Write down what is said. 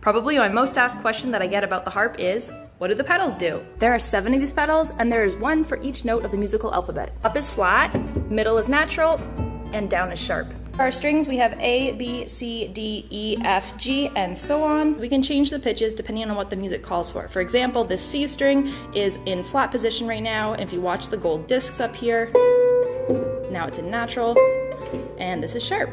Probably my most asked question that I get about the harp is, what do the pedals do? There are seven of these pedals, and there is one for each note of the musical alphabet. Up is flat, middle is natural, and down is sharp. For our strings, we have A, B, C, D, E, F, G, and so on. We can change the pitches depending on what the music calls for. For example, this C string is in flat position right now. If you watch the gold discs up here, now it's in natural, and this is sharp.